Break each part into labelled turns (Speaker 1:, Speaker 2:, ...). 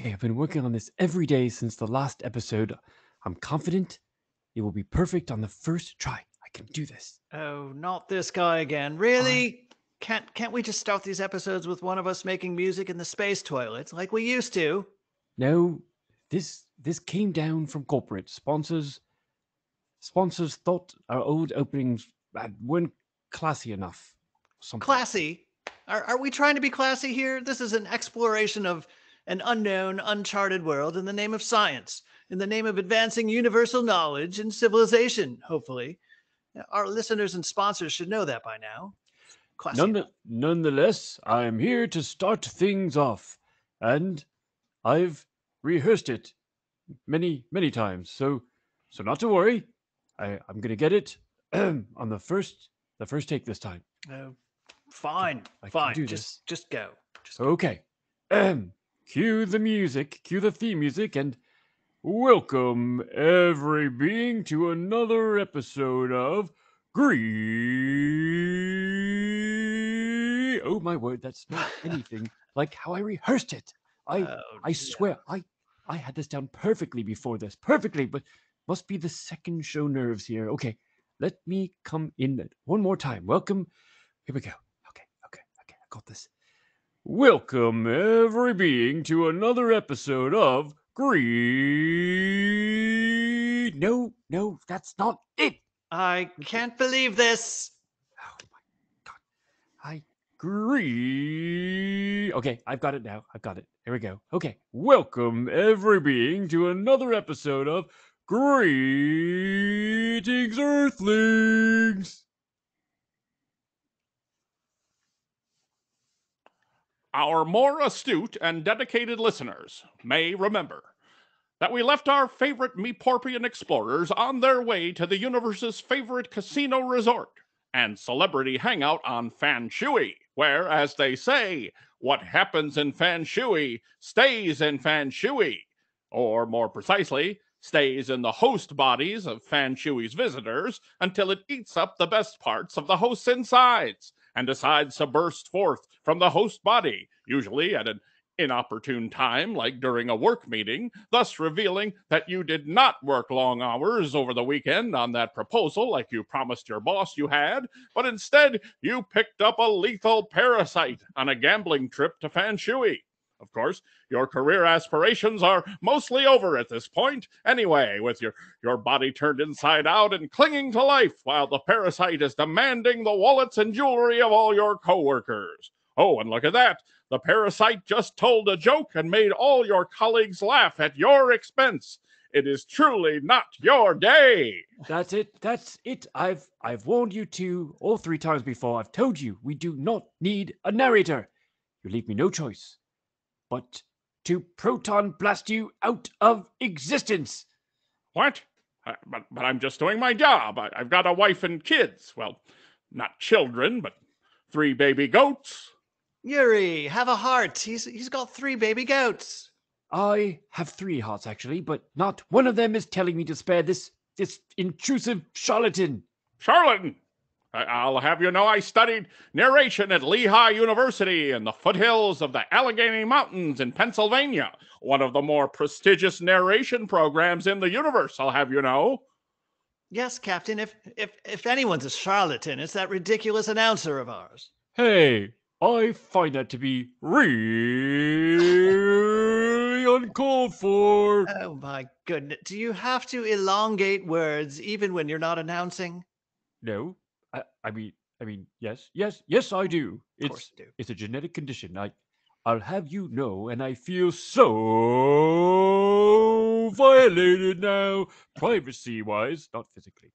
Speaker 1: Okay, I've been working on this every day since the last episode. I'm confident it will be perfect on the first try. I can do this.
Speaker 2: Oh, not this guy again. Really? Can't can't we just start these episodes with one of us making music in the space toilets like we used to?
Speaker 1: No, this this came down from corporate sponsors. Sponsors thought our old openings uh, weren't classy enough. Something.
Speaker 2: Classy? Are are we trying to be classy here? This is an exploration of an unknown, uncharted world in the name of science, in the name of advancing universal knowledge and civilization, hopefully. Our listeners and sponsors should know that by now.
Speaker 1: None, nonetheless, I am here to start things off, and I've rehearsed it many, many times. So, so not to worry. I, I'm gonna get it on the first, the first take this time.
Speaker 2: Oh, fine,
Speaker 1: I
Speaker 2: fine. Just just go. Just
Speaker 1: Okay. Cue the music. Cue the theme music, and welcome every being to another episode of Green. Oh my word, that's not anything like how I rehearsed it. I
Speaker 2: Oh,
Speaker 1: I swear, I I had this down perfectly before this, perfectly, but must be the second show nerves here. Okay, let me come in one more time. Welcome. Here we go. Okay, okay, okay. I got this. Welcome every being to another episode of Green. No, no, that's not it.
Speaker 2: I can't believe this.
Speaker 1: Oh my god. I agree. Okay, I've got it now. I've got it. Here we go. Okay. Welcome every being to another episode of Greetings Lurflings.
Speaker 3: Our more astute and dedicated listeners may remember that we left our favorite Meeporpian explorers on their way to the universe's favorite casino resort and celebrity hangout on Fanshooey, where, as they say, what happens in Fanshooey stays in Fanshooey, or more precisely, stays in the host bodies of Fanshooey's visitors until it eats up the best parts of the host's insides and decides to burst forth from the host body, usually at an inopportune time, like during a work meeting, thus revealing that you did not work long hours over the weekend on that proposal like you promised your boss you had, but instead you picked up a lethal parasite on a gambling trip to Fanshooey. Of course, your career aspirations are mostly over at this point, anyway, with your, your body turned inside out and clinging to life while the parasite is demanding the wallets and jewelry of all your coworkers. Oh, and look at that. The parasite just told a joke and made all your colleagues laugh at your expense. It is truly not your day.
Speaker 1: That's it. That's it. I've I've warned you two all three times before. I've told you we do not need a narrator. You leave me no choice but to proton blast you out of existence.
Speaker 3: What? Uh, but, but I'm just doing my job. I, I've got a wife and kids. Well, not children, but three baby goats.
Speaker 2: Yuri, have a heart. He's he's got three baby goats.
Speaker 1: I have three hearts actually, but not one of them is telling me to spare this this intrusive charlatan.
Speaker 3: Charlatan! I'll have you know I studied narration at Lehigh University in the foothills of the Allegheny Mountains in Pennsylvania, one of the more prestigious narration programs in the universe, I'll have you know.
Speaker 2: Yes, Captain. If if if anyone's a charlatan, it's that ridiculous announcer of ours.
Speaker 1: Hey, I find that to be really uncalled for.
Speaker 2: Oh my goodness. Do you have to elongate words even when you're not announcing?
Speaker 1: No, I, I mean, I mean, yes, yes, yes, I do.
Speaker 2: Of
Speaker 1: It's
Speaker 2: course you do.
Speaker 1: it's a genetic condition. I, I'll have you know, and I feel so violated now, privacy-wise, not physically.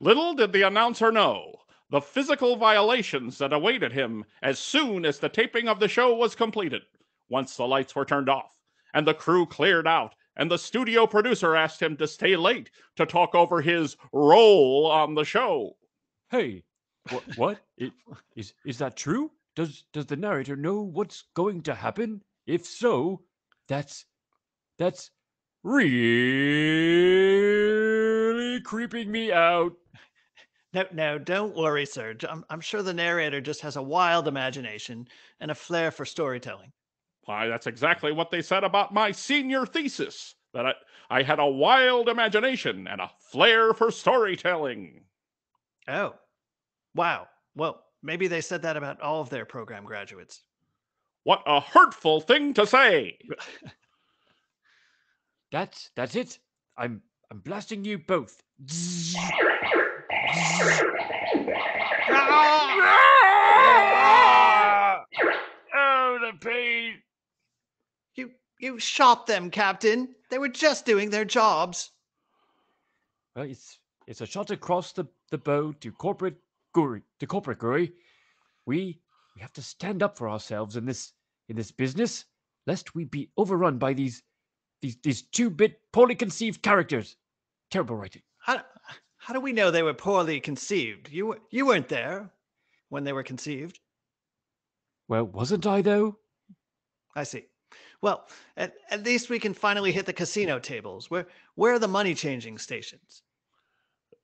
Speaker 3: Little did the announcer know the physical violations that awaited him as soon as the taping of the show was completed. Once the lights were turned off and the crew cleared out, and the studio producer asked him to stay late to talk over his role on the show.
Speaker 1: Hey, what? What? It, is is that true? Does does the narrator know what's going to happen? If so, that's that's really creeping me out.
Speaker 2: No, no, don't worry, sir. I'm, I'm sure the narrator just has a wild imagination and a flair for storytelling.
Speaker 4: Why, that's exactly what they said about my senior thesis that I, I had a wild imagination and a flair for storytelling.
Speaker 2: Oh, wow. Well, maybe they said that about all of their program graduates.
Speaker 4: What a hurtful thing to say!
Speaker 1: That's that's it. I'm I'm blasting you both. Ah!
Speaker 4: oh, the pain!
Speaker 2: You you shot them, Captain. They were just doing their jobs.
Speaker 1: Well, it's it's a shot across the, the bow to corporate Guri to corporate Guri. We we have to stand up for ourselves in this in this business, lest we be overrun by these these these two-bit poorly conceived characters. Terrible writing.
Speaker 2: How how do we know they were poorly conceived? You were- you weren't there when they were conceived.
Speaker 1: Well, wasn't I though?
Speaker 2: I see. Well, at, at least we can finally hit the casino tables. Where where are the money changing stations?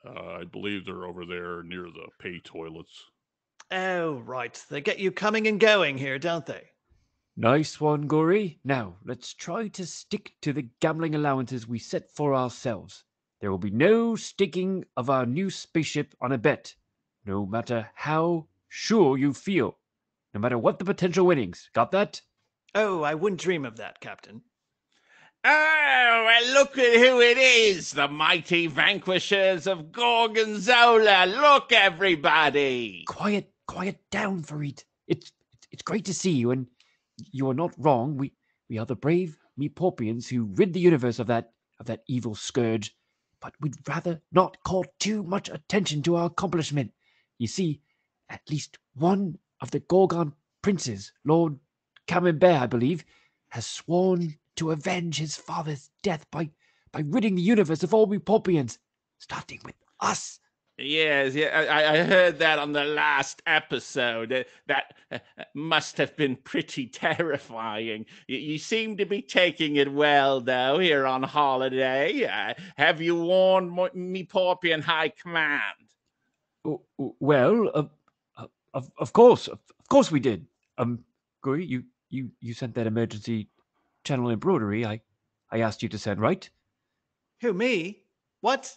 Speaker 4: Uh, I believe they're over there near the pay toilets.
Speaker 2: Oh, right. They get you coming and going here, don't they?
Speaker 1: Nice one, Guri. Now, let's try to stick to the gambling allowances we set for ourselves. There will be no sticking of our new spaceship on a bet, no matter how sure you feel, no matter what the potential winnings. Got that?
Speaker 2: Oh, I wouldn't dream of that, Captain.
Speaker 3: Oh, and look at who it is the mighty vanquishers of Gorgon Zola. Look, everybody.
Speaker 1: Quiet, quiet down, Farid. It's it's great to see you, and you are not wrong. We we are the brave Meeporpians who rid the universe of that of that evil scourge. But we'd rather not call too much attention to our accomplishment. You see, at least one of the Gorgon princes, Lord Camembert, I believe, has sworn to avenge his father's death by by ridding the universe of all Meeporpians, starting with us.
Speaker 3: Yes, yeah, I, I heard that on the last episode. Uh, That uh, uh, must have been pretty terrifying. You, you seem to be taking it well, though, here on holiday. Uh, have you warned Mo- Meeporpian High Command?
Speaker 1: W- w- Well, uh, uh, of of course, of of course we did. Um, Guri, you you you sent that emergency channel embroidery. I I asked you to send, right?
Speaker 2: Who me? What?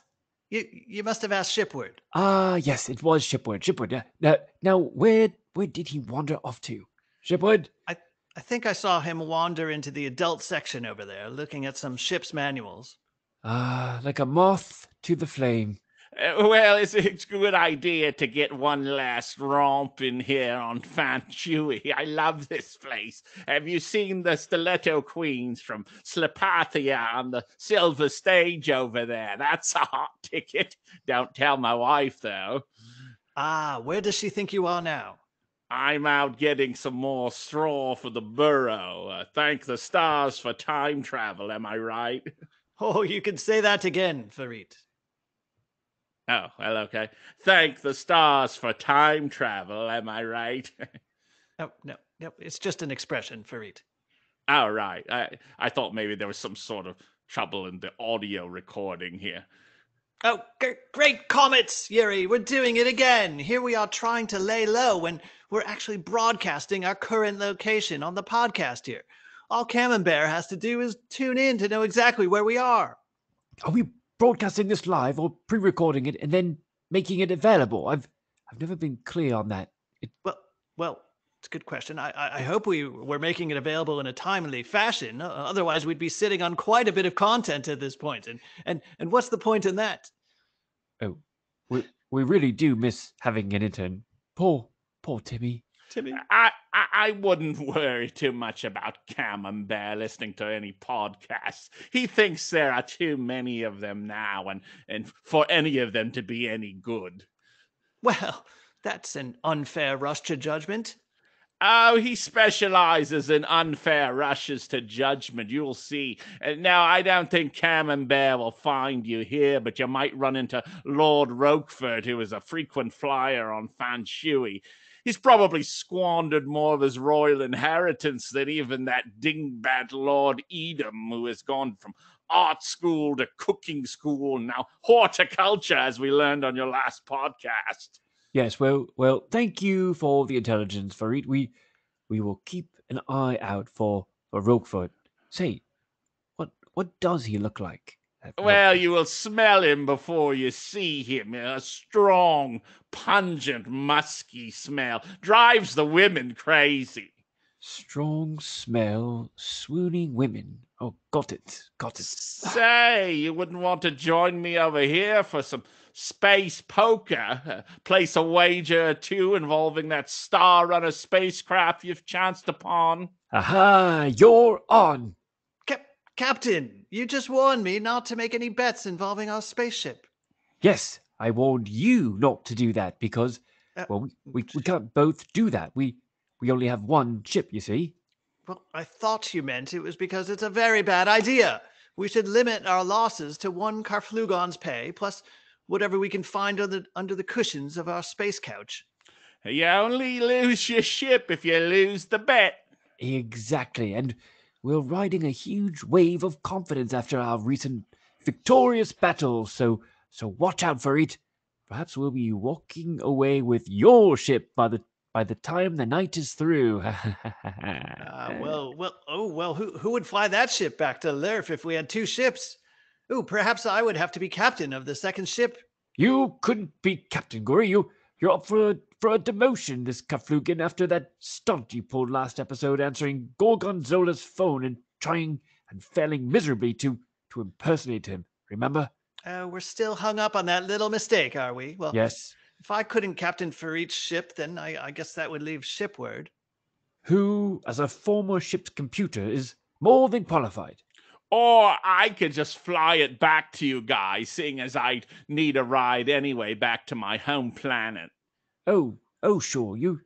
Speaker 2: You you must have asked Shipward.
Speaker 1: Ah, yes, it was Shipward. Shipward. Yeah. Now, now, where where did he wander off to? Shipward.
Speaker 2: I think I saw him wander into the adult section over there, looking at some ship's manuals.
Speaker 1: Ah, like a moth to the flame.
Speaker 3: Uh, well, it's, a good idea to get one last romp in here on Fanshooey. I love this place. Have you seen the Stiletto Queens from Slipathia on the silver stage over there? That's a hot ticket. Don't tell my wife, though.
Speaker 2: Ah, where does she think you are now?
Speaker 3: I'm out getting some more straw for the burrow. Uh, thank the stars for time travel, am I right?
Speaker 2: Oh, you can say that again, Farid.
Speaker 3: Oh, well, okay. Thank the stars for time travel, am I right?
Speaker 2: No, no, no. It's just an expression, Farid.
Speaker 3: All oh, right. I I thought maybe there was some sort of trouble in the audio recording here.
Speaker 2: Oh, g- great comets, Yuri. We're doing it again. Here we are trying to lay low when we're actually broadcasting our current location on the podcast here. All Camembert has to do is tune in to know exactly where we are.
Speaker 1: Are we broadcasting this live or pre-recording it and then making it available? I've I've never been clear on that.
Speaker 2: Well, well, it's a good question. I, I, I hope we were making it available in a timely fashion. Uh, otherwise, we'd be sitting on quite a bit of content at this point. And and and what's the point in that?
Speaker 1: Oh, we we really do miss having an intern. Poor poor Timmy.
Speaker 2: Timmy.
Speaker 3: I, I I wouldn't worry too much about Camembert listening to any podcasts. He thinks there are too many of them now, and and for any of them to be any good.
Speaker 2: Well, that's an unfair rush to judgment.
Speaker 3: Oh, he specializes in unfair rushes to judgment. You'll see. Now, I don't think Camembert will find you here, but you might run into Lord Roquefort, who is a frequent flyer on Fanshooey. He's probably squandered more of his royal inheritance than even that dingbat Lord Edom, who has gone from art school to cooking school, now horticulture, as we learned on your last podcast.
Speaker 1: Yes, well, well, thank you for the intelligence, Farid. We we will keep an eye out for or Roquefort. Say, what what does he look like?
Speaker 3: Well, you will smell him before you see him. A strong, pungent, musky smell drives the women crazy.
Speaker 1: strong smell, swooning women. Oh, got it, got it.
Speaker 3: Say, you wouldn't want to join me over here for some space poker? Uh, Place a wager or two involving that Star Runner spacecraft you've chanced upon.
Speaker 1: Aha, you're on.
Speaker 2: Cap- Captain, you just warned me not to make any bets involving our spaceship.
Speaker 1: Yes, I warned you not to do that because,
Speaker 2: Uh,
Speaker 1: well, we, we, we can't both do that. We we only have one ship, you see.
Speaker 2: Well, I thought you meant it was because it's a very bad idea. We should limit our losses to one Carflugon's pay plus whatever we can find under, under the cushions of our space couch.
Speaker 3: You only lose your ship if you lose the bet.
Speaker 1: Exactly, and we're riding a huge wave of confidence after our recent victorious battle. So so watch out for it. Perhaps we'll be walking away with your ship by the by the time the night is through.
Speaker 2: Uh, well, well, oh, well, who, who would fly that ship back to Lerf if we had two ships? Ooh, perhaps I would have to be captain of the second ship.
Speaker 1: You couldn't be Captain Guri. You you're up for a for a demotion this Kaflukin after that stunt you pulled last episode answering Gorgon Zola's phone and trying and failing miserably to to impersonate him. Remember?
Speaker 2: Uh, we're still hung up on that little mistake, are we? Well,
Speaker 1: Yes.
Speaker 2: if I couldn't captain for each ship, then I, I guess that would leave shipward.
Speaker 1: Who, as a former ship's computer, is more than qualified.
Speaker 3: Or I could just fly it back to you guys, seeing as I'd need a ride anyway back to my home planet.
Speaker 1: Oh, oh, sure. You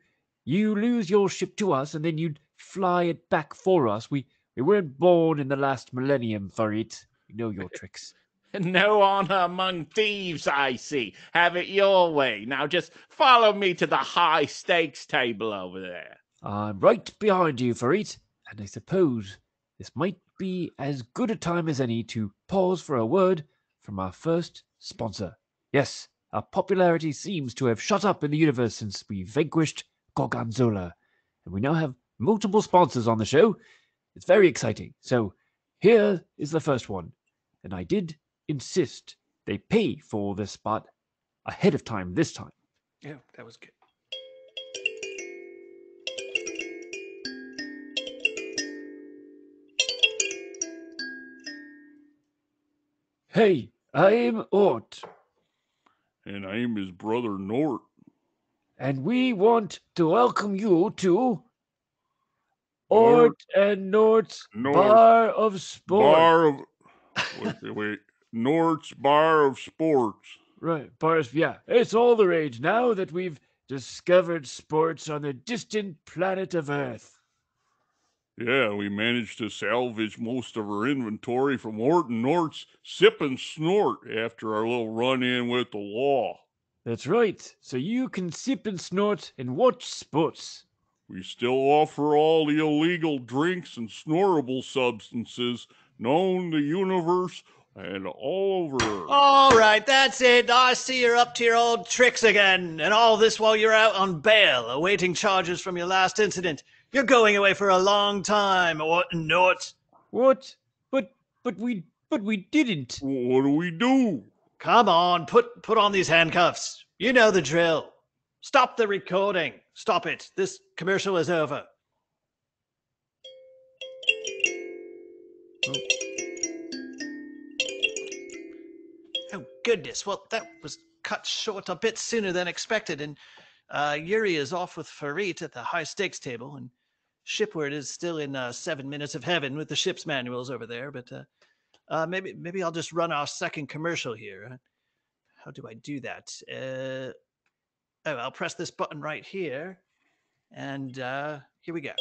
Speaker 1: you lose your ship to us, and then you'd fly it back for us. We we weren't born in the last millennium for it. We know your tricks.
Speaker 3: No honor among thieves, I see. Have it your way. Now just follow me to the high stakes table over there.
Speaker 1: I'm right behind you, Farid, and I suppose this might be as good a time as any to pause for a word from our first sponsor. Yes, our popularity seems to have shot up in the universe since we vanquished Gorgon Zola, and we now have multiple sponsors on the show. It's very exciting. So, here is the first one, and I did insist they pay for this spot ahead of time this time.
Speaker 2: Yeah, that was good.
Speaker 1: Hey, I'm Ort.
Speaker 4: And I'm his brother Nort.
Speaker 1: and we want to welcome you to Ort and Nort's
Speaker 4: Nort
Speaker 1: Bar of Sports.
Speaker 4: Bar of wait, wait, wait. Nort's Bar of Sports.
Speaker 1: Right, bars. Yeah, it's all the rage now that we've discovered sports on the distant planet of Earth.
Speaker 4: Yeah, we managed to salvage most of our inventory from Ort and Nort's Sip and Snort after our little run in with the law.
Speaker 1: That's right. So you can sip and snort and watch sports.
Speaker 4: We still offer all the illegal drinks and snorable substances known to the universe and all over.
Speaker 2: All right, that's it. I see you're up to your old tricks again. And all this while you're out on bail, awaiting charges from your last incident. You're going away for a long time, Ort and Nort.
Speaker 1: What? But but we but we didn't.
Speaker 4: What do we do?
Speaker 2: Come on, put put on these handcuffs. You know the drill. Stop the recording. Stop it. This commercial is over. Oh goodness! Well, that was cut short a bit sooner than expected, and uh, Yuri is off with Farid at the high stakes table, and Shipward is still in uh, seven minutes of heaven with the ship's manuals over there. But uh, uh, maybe maybe I'll just run our second commercial here. Uh, How do I do that? Uh, oh, I'll press this button right here, and uh, here we go.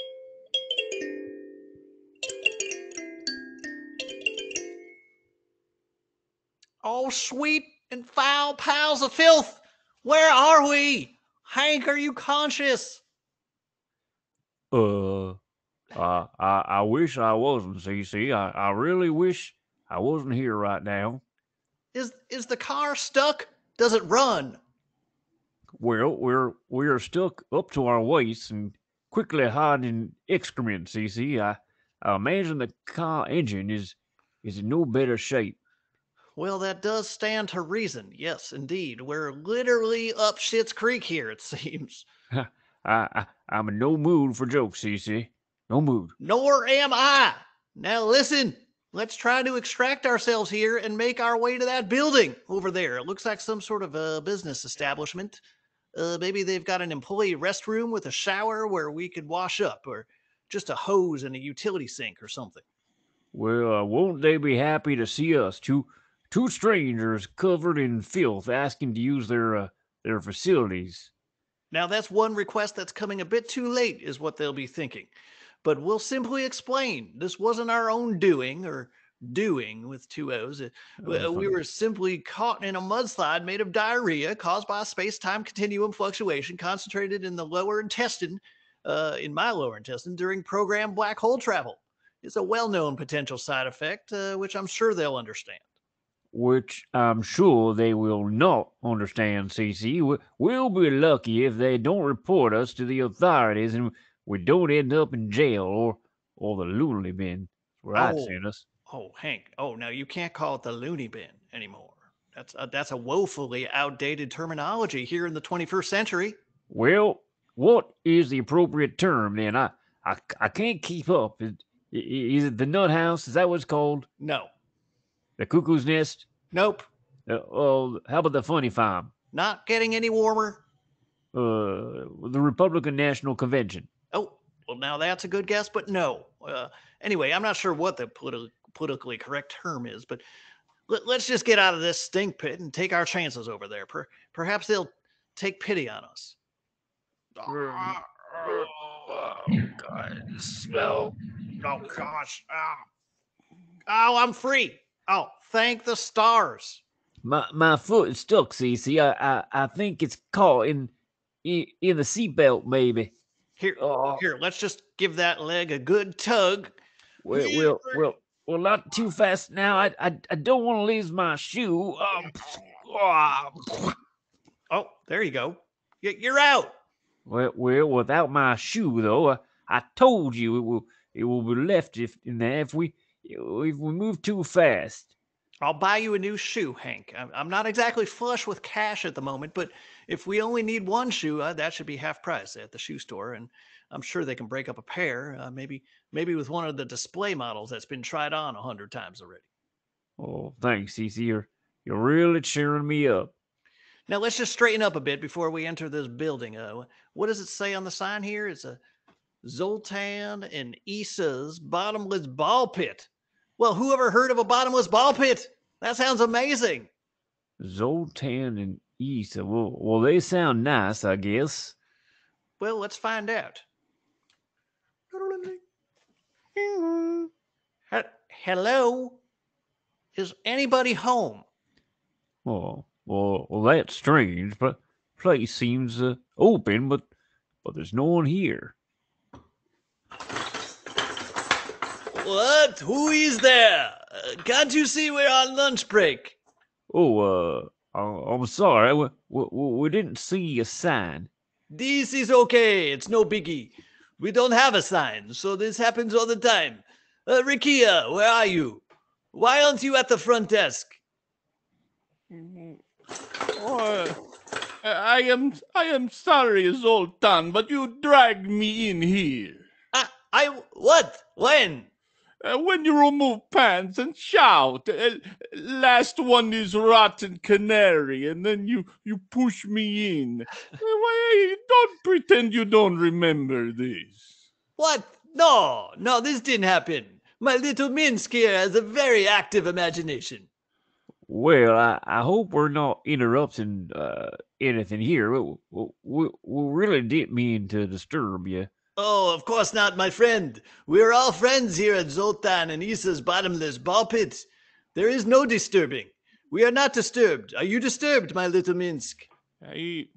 Speaker 2: Oh, sweet and foul pals of filth! Where are we? Hank, are you conscious?
Speaker 1: Uh, uh I I wish I wasn't, CC. I, I really wish I wasn't here right now.
Speaker 2: Is is the car stuck? Does it run?
Speaker 1: Well, we're we're stuck up to our waists and quickly hiding excrement, CC. I I imagine the car engine is is in no better shape.
Speaker 2: Well, that does stand to reason. Yes, indeed. We're literally up Shit's Creek here, it seems.
Speaker 1: I, I I'm in no mood for jokes, Cece. No mood.
Speaker 2: Nor am I. Now listen, let's try to extract ourselves here and make our way to that building over there. It looks like some sort of a business establishment. Uh, maybe they've got an employee restroom with a shower where we could wash up, or just a hose and a utility sink or something.
Speaker 1: Well, uh, won't they be happy to see us? Two two strangers covered in filth asking to use their uh, their facilities.
Speaker 2: Now, that's one request that's coming a bit too late, is what they'll be thinking. But we'll simply explain this wasn't our own doing or doing with two O's. Uh,
Speaker 1: Oh,
Speaker 2: we- we were simply caught in a mudslide made of diarrhea caused by a space time continuum fluctuation concentrated in the lower intestine, uh, in my lower intestine, during programmed black hole travel. It's a well known potential side effect, uh, which I'm sure they'll understand.
Speaker 1: Which I'm sure they will not understand, CC. We- We'll be lucky if they don't report us to the authorities and we don't end up in jail or or the loony bin, where I'd
Speaker 2: Oh.
Speaker 1: send us.
Speaker 2: Oh, Hank. Oh, now you can't call it the loony bin anymore. That's a, that's a woefully outdated terminology here in the 21st century.
Speaker 1: Well, what is the appropriate term then? I I, I can't keep up. Is, is it the nut house? Is that what it's called?
Speaker 2: No.
Speaker 1: The cuckoo's nest?
Speaker 2: Nope.
Speaker 1: Uh, oh, how about the funny farm?
Speaker 2: Not getting any warmer.
Speaker 1: Uh, the Republican National Convention.
Speaker 2: Oh, well, now that's a good guess, but no. Uh, anyway, I'm not sure what the politi- politically correct term is, but let, us just get out of this stink pit and take our chances over there. Per, perhaps they'll take pity on us.
Speaker 3: Oh, God, smell.
Speaker 2: Oh, gosh. Ah. Oh, I'm free. Oh, thank the stars.
Speaker 1: My my foot is stuck, Cece. I I, I think it's caught in in, in the seatbelt, maybe.
Speaker 2: Here,
Speaker 1: Oh,
Speaker 2: here, let's just give that leg a good tug.
Speaker 1: well, well, well, well, not too fast now. I I, I don't want to lose my shoe. Um, ah.
Speaker 2: Oh, there you go. You're out.
Speaker 1: well, well, without my shoe though, I, I told you it will it will be left if in there if we if we move too fast.
Speaker 2: I'll buy you a new shoe, Hank. I'm, I'm not exactly flush with cash at the moment, but if we only need one shoe, uh, that should be half price at the shoe store, and I'm sure they can break up a pair. Uh, maybe, maybe with one of the display models that's been tried on a hundred times already.
Speaker 1: Oh, thanks, Cece. You're you're really cheering me up.
Speaker 2: Now let's just straighten up a bit before we enter this building. Uh, what does it say on the sign here? It's a Zoltan and Issa's bottomless ball pit. Well, who ever heard of a bottomless ball pit? That sounds amazing.
Speaker 1: Zoltan and Issa. Well, well, they sound nice, I guess.
Speaker 2: Well, let's find out. Hello? Is anybody home?
Speaker 1: Oh, well, well, that's strange. But place seems uh, open, but but there's no one here.
Speaker 2: What? Who is there? Uh, can't you see we're on lunch break?
Speaker 1: Oh, uh, I- I'm sorry. We, we, we didn't see a sign.
Speaker 2: This is okay. It's no biggie. We don't have a sign, so this happens all the time. Uh, Rikia, where are you? Why aren't you at the front desk?
Speaker 4: Oh, I am I am sorry, Zoltan, but you dragged me in here.
Speaker 2: I, I, what? When?
Speaker 4: Uh, when you remove pants and shout, uh, last one is rotten canary, and then you you push me in. Uh, why, don't pretend you don't remember this.
Speaker 2: What? No, no, this didn't happen. My little Minsk here has a very active imagination.
Speaker 1: Well, I, I hope we're not interrupting uh, anything here. We, we, we really didn't mean to disturb you.
Speaker 2: Oh, of course not, my friend. We're all friends here at Zoltan and Issa's bottomless ball pit. There is no disturbing. We are not disturbed. Are you disturbed, my little Minsk?
Speaker 4: I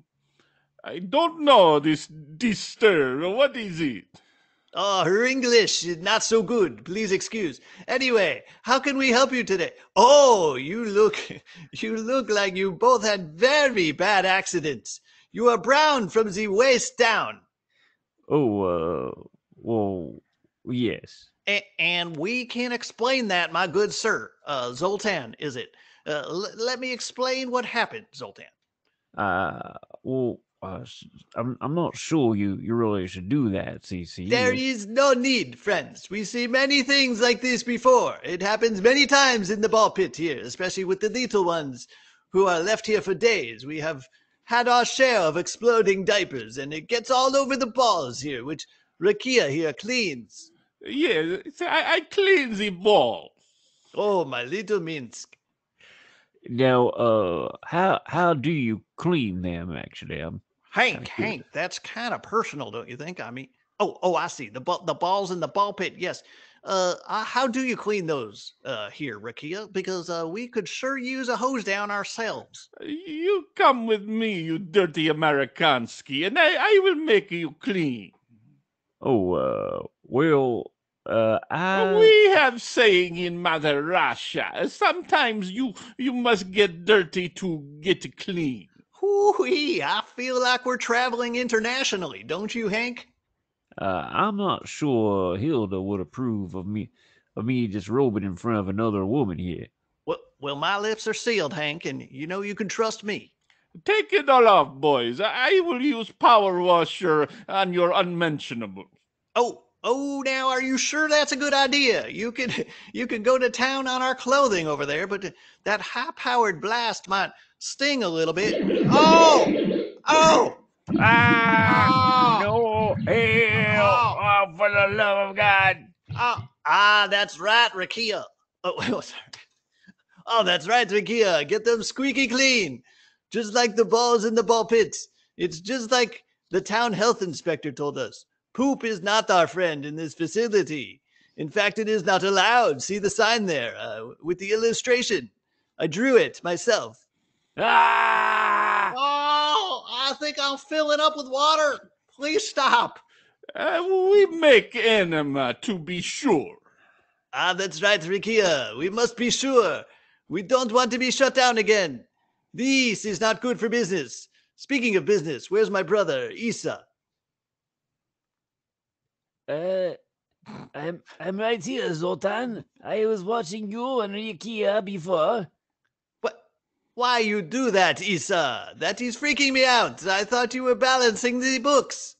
Speaker 4: I don't know this disturb. What is it?
Speaker 2: Oh, her English is not so good. Please excuse. Anyway, how can we help you today? Oh, you look you look like you both had very bad accidents. You are brown from the waist down.
Speaker 1: Oh, uh, well, Yes.
Speaker 2: A- and we can explain that, my good sir. Uh, Zoltan, is it? Uh, l- let me explain what happened, Zoltan.
Speaker 1: Uh, well, uh, I'm I'm not sure you you really should do that, CC.
Speaker 2: There is no need, friends. We see many things like this before. It happens many times in the ball pit here, especially with the little ones who are left here for days. We have had our share of exploding diapers, and it gets all over the balls here, which Rakia here cleans.
Speaker 3: Yeah, I, I clean the ball.
Speaker 2: Oh, my little Minsk.
Speaker 1: Now, uh, how how do you clean them? Actually, um,
Speaker 2: Hank. Hank, that's kind of personal, don't you think? I mean, oh, oh, I see. The ball, the balls in the ball pit. Yes. Uh, uh, how do you clean those uh, here, Rakia? Because uh, we could sure use a hose down ourselves.
Speaker 3: You come with me, you dirty Amerikanski, and I, I will make you clean.
Speaker 1: oh, uh, well, uh, I
Speaker 3: we have saying in Mother Russia, sometimes you you must get dirty to get clean.
Speaker 2: Hoo-wee, I feel like we're traveling internationally, don't you, Hank?
Speaker 1: Uh, I'm not sure Hilda would approve of me of me just robing in front of another woman here.
Speaker 2: Well, well, my lips are sealed, Hank, and you know you can trust me.
Speaker 3: Take it all off, boys. I will use power washer on your unmentionable.
Speaker 2: Oh, oh, now are you sure that's a good idea? You can you can go to town on our clothing over there, but that high-powered blast might sting a little bit. Oh, oh,
Speaker 1: Ah,
Speaker 2: Oh!
Speaker 1: no, hell, For the love of God.
Speaker 2: oh, ah, that's right, Rakia. Oh, wait, oh, sorry. Oh, that's right, Rakia. Get them squeaky clean, just like the balls in the ball pits. It's just like the town health inspector told us. Poop is not our friend in this facility. In fact, it is not allowed. See the sign there uh, with the illustration. I drew it myself.
Speaker 1: Ah!
Speaker 2: Oh, I think I'm filling up with water. Please stop.
Speaker 3: Uh, we make enema to be sure.
Speaker 2: Ah, that's right, Rikia. We must be sure. We don't want to be shut down again. This is not good for business. Speaking of business, where's my brother, Isa?
Speaker 1: Uh, I'm I'm right here, Zoltan. I was watching you and Rikia before.
Speaker 2: What? Why you do that, Isa? That is freaking me out. I thought you were balancing the books.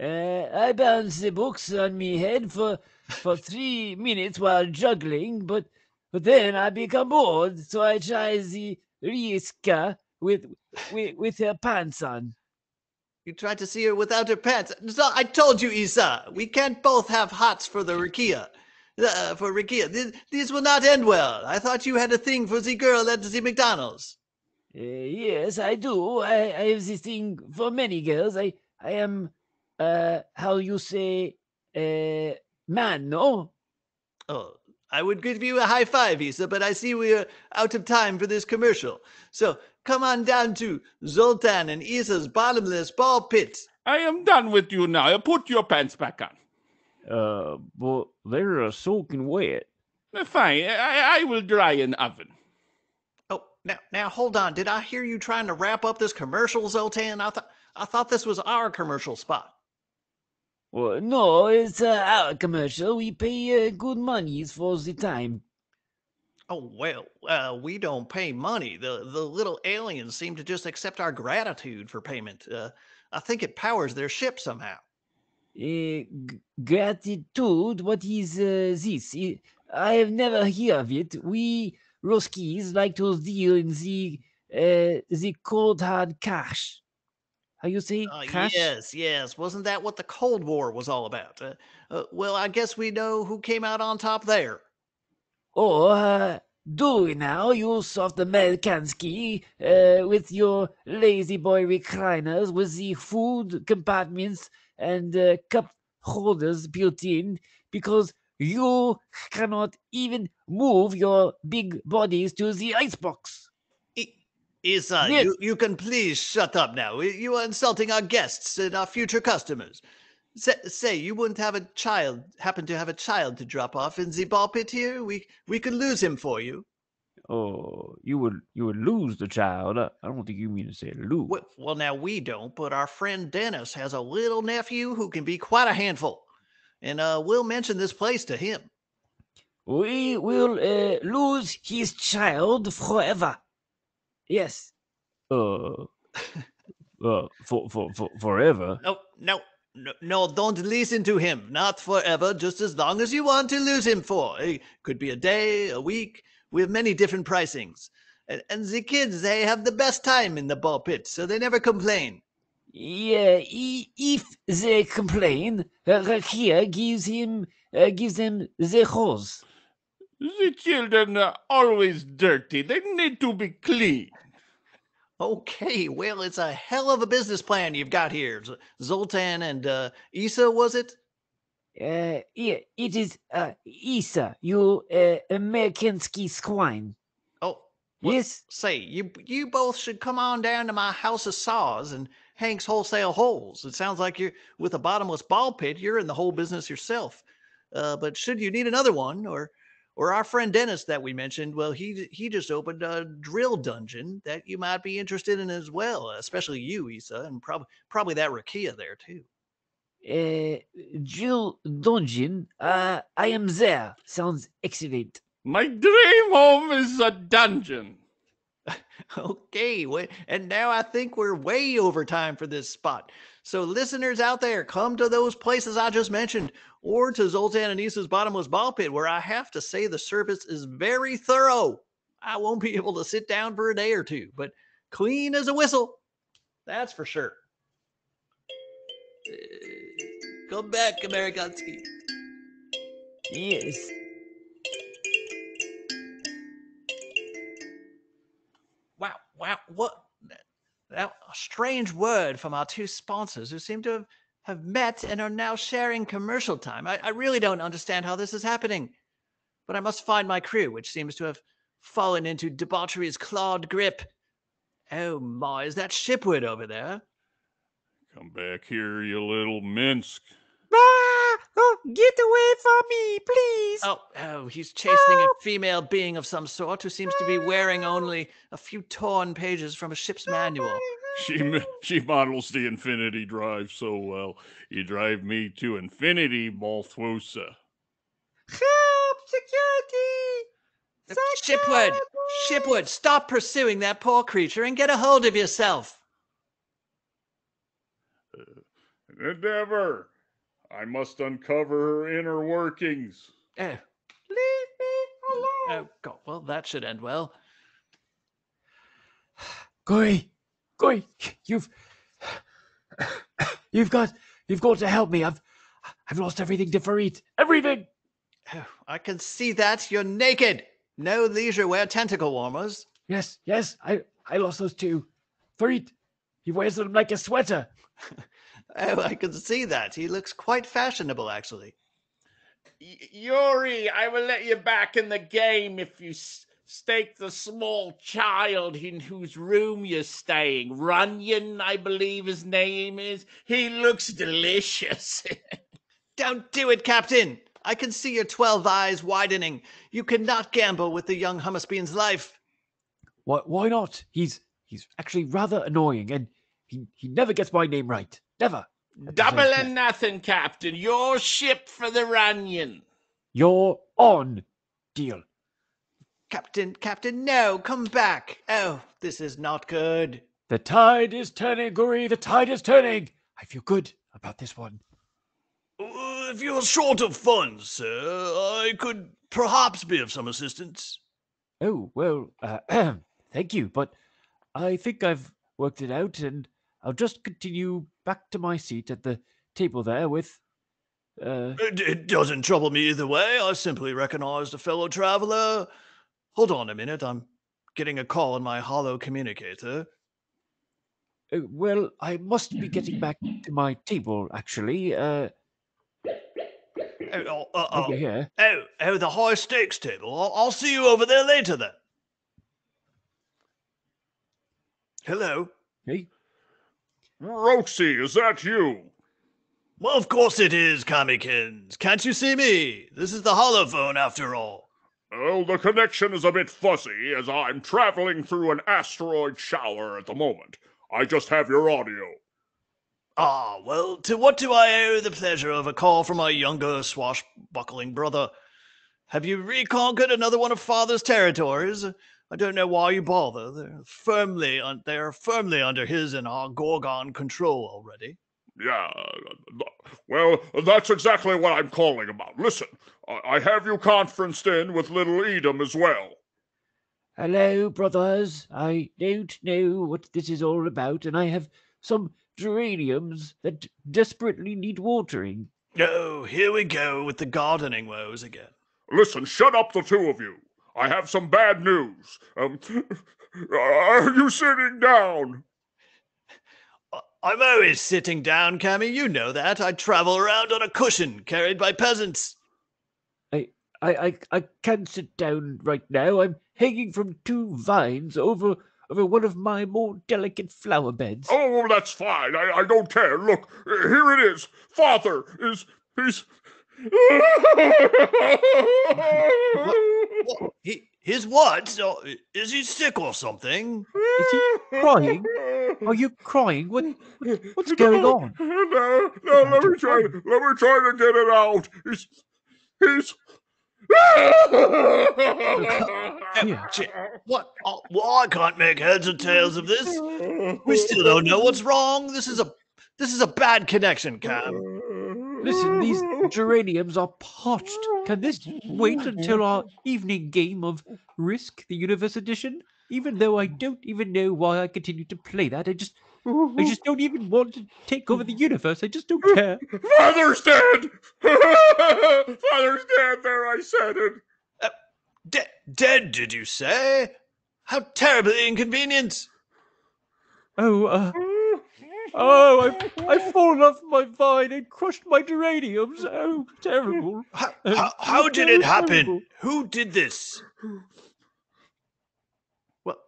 Speaker 1: Uh, I balanced the books on me head for for three minutes while juggling, but but then I become bored, so I try the Riska with with with her pants on.
Speaker 2: You tried to see her without her pants. I told you, Isa, we can't both have hots for the Rikia. Uh, for Rikia. This, this will not end well. I thought you had a thing for the girl at the McDonald's.
Speaker 1: Uh, yes, I do. I, I have this thing for many girls. I I am uh how you say uh man, no?
Speaker 2: Oh, I would give you a high five, Isa, but I see we are out of time for this commercial. So come on down to Zoltan and Isa's bottomless ball pit.
Speaker 3: I am done with you now. Put your pants back on.
Speaker 1: Uh, but they're uh, soaking wet.
Speaker 3: Uh, Fine, I, I will dry in oven.
Speaker 2: Oh, now, now hold on. Did I hear you trying to wrap up this commercial, Zoltan? I thought I thought this was our commercial spot.
Speaker 1: Well, no, it's uh, our commercial. We pay uh, good monies for the time.
Speaker 2: Oh well, uh, we don't pay money. The the little aliens seem to just accept our gratitude for payment. Uh, I think it powers their ship somehow.
Speaker 1: Uh, gratitude. What is uh, this? I- I have never heard of it. We Ruskies like to deal in the uh, the cold hard cash. How you say
Speaker 2: Uh,
Speaker 1: cash?
Speaker 2: yes, yes. Wasn't that what the Cold War was all about? Uh, uh, well, I guess we know who came out on top there.
Speaker 1: Or uh, do we now, you soft Amerikansky, uh, with your lazy boy recliners with the food compartments and uh, cup holders built in, because you cannot even move your big bodies to the icebox.
Speaker 2: Isa,
Speaker 1: Yes.
Speaker 2: you, you can please shut up now. You are insulting our guests and our future customers. Say, say you wouldn't have a child, happen to have a child to drop off in the ball pit here? We we could lose him for you.
Speaker 1: Oh, you would you would lose the child. I I don't think you mean to say lose.
Speaker 2: Well, well, now we don't, but our friend Dennis has a little nephew who can be quite a handful. and uh, we'll mention this place to him.
Speaker 5: We will uh, lose his child forever. Yes.
Speaker 1: Uh, uh, for, for, for forever.
Speaker 2: No, no, no, no, don't listen to him. Not forever, just as long as you want to lose him for. It could be a day, a week. We have many different pricings. And, and the kids, they have the best time in the ball pit, so they never complain.
Speaker 5: Yeah, if they complain, uh, Rakia gives him uh, gives them the hose.
Speaker 3: The children are always dirty. They need to be clean.
Speaker 2: Okay, well, it's a hell of a business plan you've got here. Zoltan and uh, Isa, was it?
Speaker 5: Uh, yeah, it is uh, Isa, you uh, Americanski swine.
Speaker 2: Oh, What-
Speaker 5: Yes,
Speaker 2: say, you you both should come on down to my house of saws and Hank's wholesale holes. It sounds like you're with a bottomless ball pit. You're in the whole business yourself. Uh, but should you need another one, or or our friend Dennis that we mentioned, well, he he just opened a drill dungeon that you might be interested in as well, especially you, Isa, and probably probably that Rakia there too.
Speaker 5: uh, Jill Dungeon. Uh, I am there. Sounds excellent.
Speaker 3: My dream home is a dungeon.
Speaker 2: Okay, wait, and now I think we're way over time for this spot. So, listeners out there, come to those places I just mentioned, or to Zoltan and Isa's bottomless ball pit, where I have to say the service is very thorough. I won't be able to sit down for a day or two, but clean as a whistle. That's for sure. Uh, Come back, Amerikansky.
Speaker 5: Yes.
Speaker 2: Wow, wow, what? That strange word from our two sponsors who seem to have, have met and are now sharing commercial time. I, I really don't understand how this is happening. But I must find my crew, which seems to have fallen into debauchery's clawed grip. Oh my, is that Shipward over there?
Speaker 4: Come back here, you little Minsk.
Speaker 5: Oh, get away from me, please.
Speaker 2: Oh, oh, he's chasing a female being of some sort who seems to be wearing only a few torn pages from a ship's manual.
Speaker 4: She she models the Infinity Drive so well. You drive me to infinity, Malthusa.
Speaker 5: Help! Security!
Speaker 2: Uh, Shipward! Shipward, stop pursuing that poor creature and get a hold of yourself.
Speaker 4: Endeavor! I must uncover her inner workings.
Speaker 2: Oh,
Speaker 5: Leave me alone.
Speaker 2: oh God. Well, that should end well.
Speaker 1: Goy, Goy, you've, you've got, you've got to help me. I've, I've lost everything to Farid. Everything.
Speaker 2: Oh, I can see that you're naked. No leisure wear tentacle warmers.
Speaker 1: Yes, yes, I, I lost those too. Farid, he wears them like a sweater.
Speaker 2: Oh, I can see that. He looks quite fashionable, actually.
Speaker 3: Y- Yuri, I will let you back in the game if you s- stake the small child in whose room you're staying. Runyon, I believe his name is. He looks delicious.
Speaker 2: Don't do it, Captain. I can see your 12 eyes widening. You cannot gamble with the young hummus bean's life.
Speaker 1: Why, why not? He's, he's actually rather annoying, and he, he never gets my name right. Never.
Speaker 3: Double
Speaker 1: Episode
Speaker 3: and nothing, Captain. Your ship for the Runyon.
Speaker 1: You're on. Deal.
Speaker 2: Captain, Captain, no, come back. Oh, this is not good.
Speaker 1: The tide is turning, Guri. The tide is turning. I feel good about this one.
Speaker 2: Uh, If you're short of funds, sir, I could perhaps be of some assistance.
Speaker 1: Oh, well, uh, thank you, but I think I've worked it out, and I'll just continue back to my seat at the table there with. Uh,
Speaker 2: It, it doesn't trouble me either way. I simply recognized a fellow traveler. Hold on a minute. I'm getting a call on my hollow communicator.
Speaker 1: uh, well, I must be getting back to my table, actually. Uh,
Speaker 2: Oh, oh,
Speaker 1: over
Speaker 2: oh,
Speaker 1: here.
Speaker 2: oh, oh, the high stakes table. I'll, I'll see you over there later then. Hello.
Speaker 1: Hey,
Speaker 4: Roxy, is that you?
Speaker 2: Well, of course it is, Kamikins. Can't you see me? This is the holophone after all.
Speaker 4: Oh, the connection is a bit fuzzy as I'm traveling through an asteroid shower at the moment. I just have your audio.
Speaker 2: Ah, well, to what do I owe the pleasure of a call from my younger swashbuckling brother? Have you reconquered another one of father's territories? I don't know why you bother. They're firmly un- they're firmly under his and our Gorgon control already.
Speaker 4: Yeah, uh, well, that's exactly what I'm calling about. Listen, I I have you conferenced in with little Edam as well.
Speaker 1: Hello, brothers. I don't know what this is all about, and I have some geraniums that desperately need watering.
Speaker 2: Oh, here we go with the gardening woes again.
Speaker 4: Listen, shut up, the two of you. I have some bad news. Um, are you sitting down?
Speaker 2: I- I'm always sitting down, Cammy. You know that. I travel around on a cushion carried by peasants.
Speaker 1: I, I, I can't sit down right now. I'm hanging from two vines over over one of my more delicate flower beds.
Speaker 4: Oh, that's fine. I, I don't care. Look, here it is. Father is. He's.
Speaker 2: What? He, his what? So, is he sick or something?
Speaker 1: Is he crying? Are you crying? What, what what's going on?
Speaker 4: No, no, let me try. Let me try to get it out. He's. He's.
Speaker 1: Yeah.
Speaker 2: What? Oh, well, I can't make heads or tails of this. We still don't know what's wrong. This is a this is a bad connection, Cam.
Speaker 1: Listen, these geraniums are parched. Can this wait until our evening game of Risk the Universe Edition? Even though I don't even know why I continue to play that, I just I just don't even want to take over the universe. I just don't care.
Speaker 4: Father's dead. Father's dead. There, I said it.
Speaker 2: De- dead? Did you say? How terribly inconvenient.
Speaker 1: Oh, uh, oh, I've, I've fallen off my vine and crushed my geraniums. Oh, terrible.
Speaker 2: How,
Speaker 1: Uh,
Speaker 2: how, how did it happen?
Speaker 1: terrible.
Speaker 2: Who did this? Well,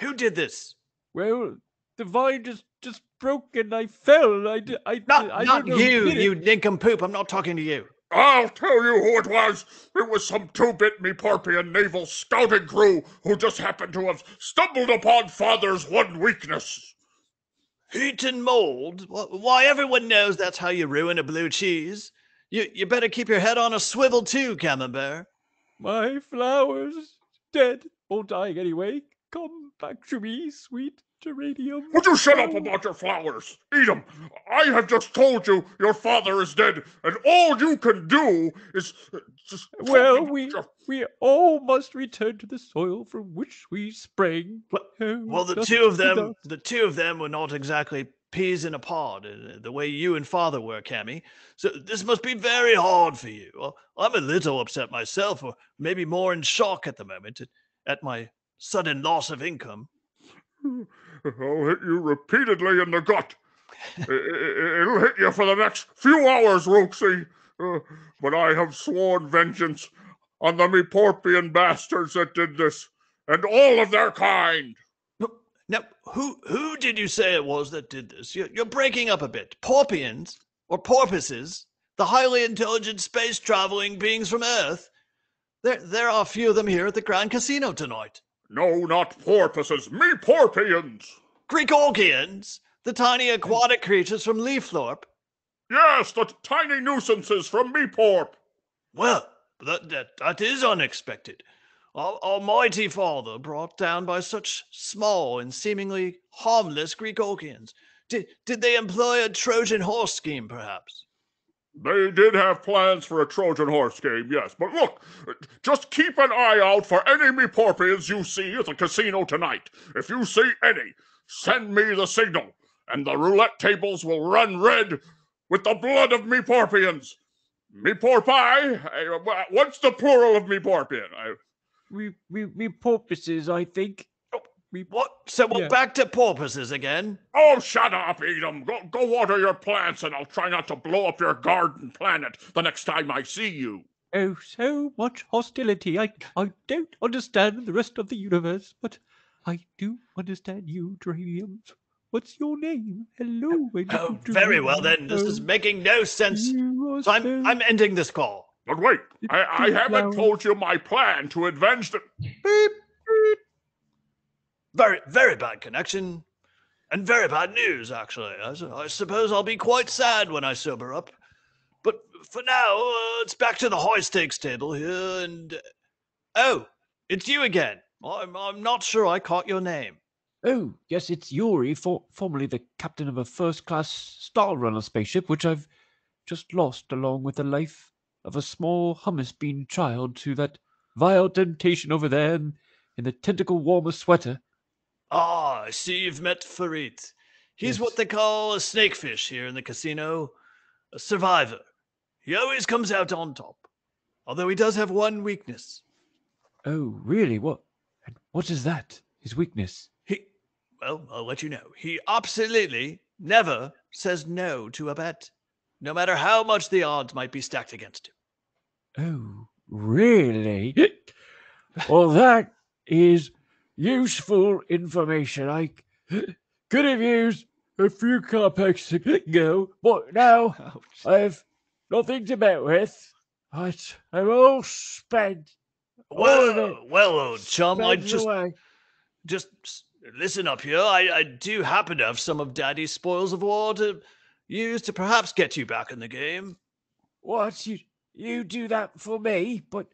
Speaker 2: who did this?
Speaker 1: Well, the vine just just broke and I fell. I, d- I,
Speaker 2: Not,
Speaker 1: I
Speaker 2: not
Speaker 1: don't know
Speaker 2: you,
Speaker 1: did it.
Speaker 2: you nincompoop. I'm not talking to you.
Speaker 4: I'll tell you who it was. It was some two-bit me Porpian naval scouting crew who just happened to have stumbled upon Father's one weakness.
Speaker 2: Heat and mold. Why, everyone knows that's how you ruin a blue cheese. You, you better keep your head on a swivel too, Camembert.
Speaker 1: My flowers dead or dying anyway. Come back to me, sweet geranium.
Speaker 4: Would you shut up about your flowers? Eat 'em. I have just told you your father is dead, and all you can do is just.
Speaker 1: Well, we
Speaker 4: your-
Speaker 1: we all must return to the soil from which we sprang.
Speaker 2: Well-
Speaker 1: Oh,
Speaker 2: the two of them, the two of them were not exactly peas in a pod, uh, the way you and father were, Cammy. So this must be very hard for you. Well, I'm a little upset myself, or maybe more in shock at the moment at, at my sudden loss of income.
Speaker 4: I'll hit you repeatedly in the gut. It'll hit you for the next few hours, Roxy. Uh, but I have sworn vengeance on the Meeporpian bastards that did this, and all of their kind.
Speaker 2: Now, who who did you say it was that did this? You're, you're breaking up a bit. Porpians or porpoises, the highly intelligent space traveling beings from Earth. There there are a few of them here at the Grand Casino tonight.
Speaker 4: No, not porpoises, Me Meeporpians.
Speaker 2: Greek Orchians, the tiny aquatic creatures from Leafthorpe.
Speaker 4: Yes, the tiny nuisances from Meeporp.
Speaker 2: Well, that, that, that is unexpected. Al- Almighty Father brought down by such small and seemingly harmless Greek Orchians. Did, did they employ a Trojan horse scheme, perhaps?
Speaker 4: They did have plans for a Trojan horse game, yes. But look, just keep an eye out for any Meeporpians you see at the casino tonight. If you see any, send me the signal, and the roulette tables will run red with the blood of Meeporpians. Meeporpi? Uh, wha- What's the plural of Meeporpian? I,
Speaker 1: We we we porpoises, I think. We
Speaker 2: What? So we're
Speaker 1: Yeah.
Speaker 2: back to porpoises again?
Speaker 4: oh, shut up, Edam. Go, go water your plants, and I'll try not to blow up your garden planet the next time I see you.
Speaker 1: oh so much hostility. I I don't understand the rest of the universe, but I do understand you, geraniums. What's your name? Hello,
Speaker 2: Oh,
Speaker 1: little
Speaker 2: very well then.
Speaker 1: geranium.
Speaker 2: This is
Speaker 1: Oh,
Speaker 2: making no sense.
Speaker 1: you
Speaker 2: So I'm,
Speaker 1: so
Speaker 2: I'm ending this call.
Speaker 4: But wait, I, I haven't told you my plan to avenge the.
Speaker 2: Beep, beep. Very, very bad connection. And very bad news, actually. I, I suppose I'll be quite sad when I sober up. But for now, uh, it's back to the high stakes table here, and. Oh, it's you again. I'm, I'm not sure I caught your name.
Speaker 1: Oh, yes, it's Yuri, for, formerly the captain of a first class Star Runner spaceship, which I've just lost along with the life of a small hummus bean child to that vile temptation over there in, in the tentacle warmer sweater.
Speaker 2: Ah, I see you've met Farid. He's what they call a snakefish here in the casino, a survivor. He always comes out on top, although he does have one weakness.
Speaker 1: Oh, really? What? And what is that? His weakness?
Speaker 2: He, well, I'll let you know. He absolutely never says no to a bet, no matter how much the odds might be stacked against him.
Speaker 1: Oh, really? well, that is useful information. I could have used a few capex ago, but now I've nothing to bet with. But I'm all spent. All
Speaker 2: Well, well, old chum, I just
Speaker 1: away.
Speaker 2: just listen up here. I, I do happen to have some of Daddy's spoils of war to use to perhaps get you back in the game.
Speaker 1: What you you do that for me? But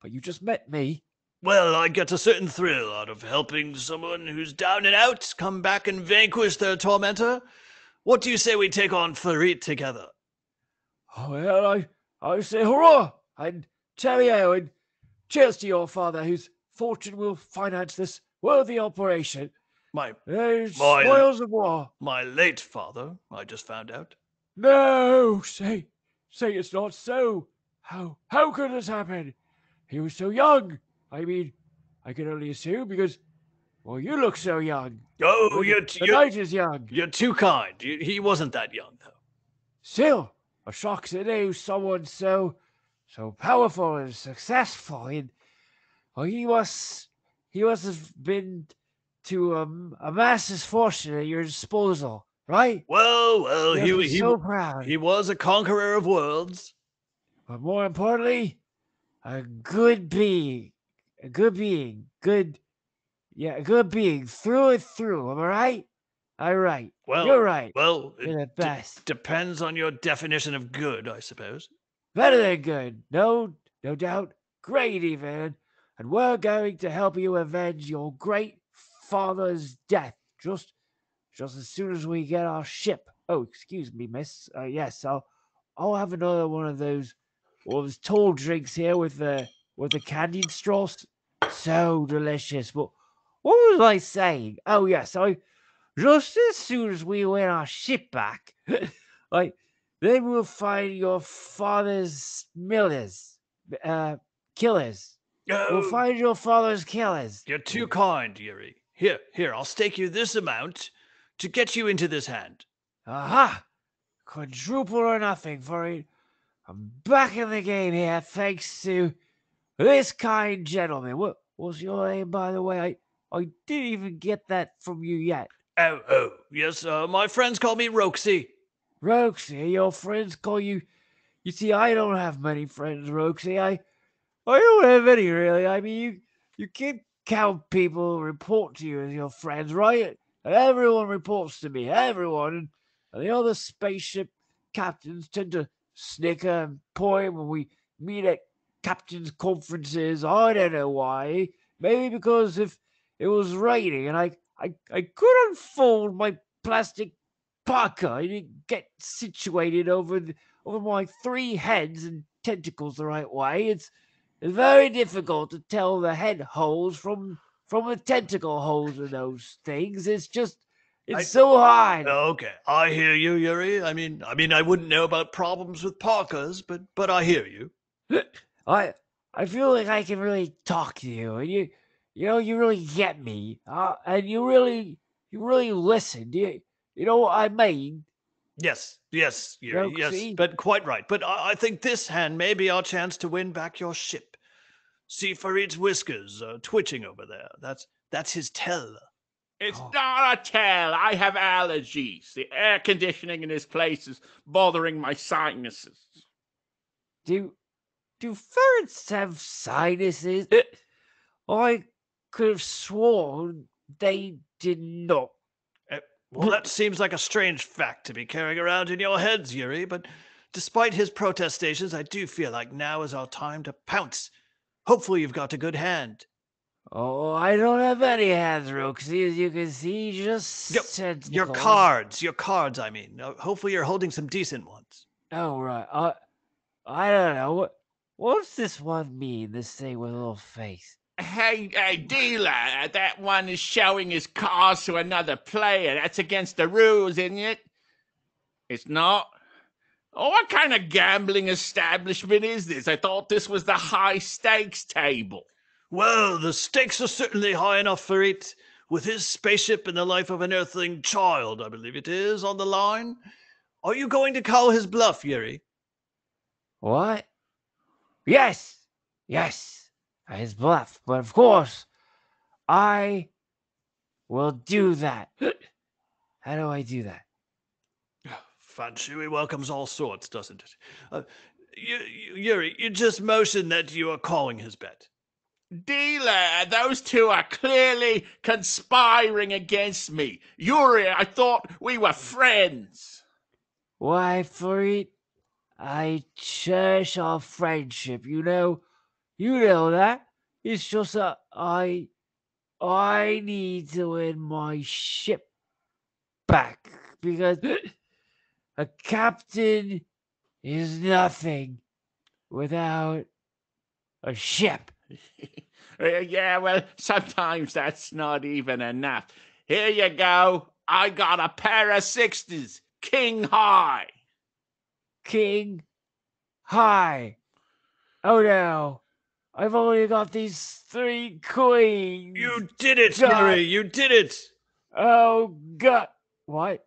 Speaker 1: but you just met me.
Speaker 2: Well, I get a certain thrill out of helping someone who's down and out come back and vanquish their tormentor. What do you say we take on Farid together?
Speaker 1: Oh, well, I I say hurrah and cheerio and cheers to your father, whose fortune will finance this worthy operation.
Speaker 2: My
Speaker 1: There's
Speaker 2: My-
Speaker 1: spoils of war.
Speaker 2: my late father, I just found out.
Speaker 1: No, say say it's not so. How how could this happen? He was so young. I mean, I can only assume because, well, you look so young.
Speaker 2: Oh, you're,
Speaker 1: the
Speaker 2: you're,
Speaker 1: night is young.
Speaker 2: you're too kind. You- He wasn't that young, though.
Speaker 1: Still, a shock to know someone so so powerful and successful. And well, he was he must have been to um, amass his fortune at your disposal, right?
Speaker 2: Well, well, he, he,
Speaker 1: so
Speaker 2: wa-
Speaker 1: proud.
Speaker 2: he was a conqueror of worlds.
Speaker 1: but more importantly, a good being, a good being, good, yeah, a good being through and through. Am I right? I'm.
Speaker 2: Well,
Speaker 1: You're right.
Speaker 2: Well,
Speaker 1: You're the best.
Speaker 2: depends on your definition of good, I suppose.
Speaker 1: Better than good. No, no doubt. Great even. And we're going to help you avenge your great father's death. Just just as soon as we get our ship. Oh, excuse me, miss. Uh, yes, I'll I'll have another one of those one of those tall drinks here with the with the candied straws. So delicious. But what was I saying? Oh yes, I just as soon as we win our ship back, like then we'll find your father's millers, uh, killers. We'll
Speaker 2: Oh,
Speaker 1: find your father's killers.
Speaker 2: you're too kind, Yuri. Here, here, I'll stake you this amount to get you into this hand.
Speaker 1: Aha! Quadruple or nothing for it. I'm back in the game here, thanks to this kind gentleman. What was your name, by the way? I I didn't even get that from you yet.
Speaker 2: Oh, oh, yes, uh, my friends call me Roxy.
Speaker 1: Roxy, your friends call you. You see, I don't have many friends, Roxy. I, I don't have any really. I mean, you, you can't count people who report to you as your friends, right? And everyone reports to me, everyone. And, and the other spaceship captains tend to snicker and point when we meet at captains' conferences. I don't know why. Maybe because if it was raining and I, I, I couldn't fold my plastic parka and it get situated over the, over my three heads and tentacles the right way. It's, it's very difficult to tell the head holes from from the tentacle holes in those things. It's just it's
Speaker 2: I-
Speaker 1: so hard.
Speaker 2: Okay, I hear you, Yuri. I mean, I mean, I wouldn't know about problems with parkas, but but I hear you.
Speaker 1: I I feel like I can really talk to you, and you you know you really get me, uh, and you really you really listen. Do You you know what I mean?
Speaker 2: Yes, yes, Yuri, yes,
Speaker 1: Roxy?
Speaker 2: but quite right. But I, I think this hand may be our chance to win back your ship. See Farid's whiskers uh, twitching over there. That's that's his tell.
Speaker 3: It's
Speaker 1: Oh.
Speaker 3: not a tell. I have allergies. The air conditioning in this place is bothering my sinuses.
Speaker 1: Do do ferrets have sinuses? I could have sworn they did not.
Speaker 2: Well, that seems like a strange fact to be carrying around in your heads, Yuri, but despite his protestations, I do feel like now is our time to pounce. Hopefully, you've got a good hand.
Speaker 1: Oh, I don't have any hands, Roxy. As you can see, just
Speaker 2: Your
Speaker 1: Nicholas.
Speaker 2: cards, your cards, I mean. Uh, hopefully, you're holding some decent ones.
Speaker 1: Oh, right. Uh, I don't know. What, what's this one mean? This thing with a little face.
Speaker 3: Hey, hey, dealer, that one is showing his cards to another player. That's against the rules, isn't it? It's not. Oh, what kind of gambling establishment is this? I thought this was the high stakes table.
Speaker 2: Well, the stakes are certainly high enough for it. With his spaceship and the life of an Earthling child, I believe it is, on the line. Are you going to call his bluff, Yuri?
Speaker 1: What? Yes, yes, his bluff. But of course, I will do that. How do I do that?
Speaker 2: Fanshooey welcomes all sorts, doesn't it? Uh, y- y- Yuri, you just motioned that you are calling his bet.
Speaker 3: Dealer, those two are clearly conspiring against me. Yuri, I thought we were friends.
Speaker 1: Why, Farid, I cherish our friendship. You know, you know that. It's just that I, I need to win my ship back because a captain is nothing without a ship.
Speaker 3: Uh, yeah, well, sometimes that's not even enough. Here you go. I got a pair of sixties, king high.
Speaker 1: King, hi. Oh no, I've only got these three queens.
Speaker 2: You did it,
Speaker 1: God.
Speaker 2: Yuri! You did it!
Speaker 1: Oh God! What?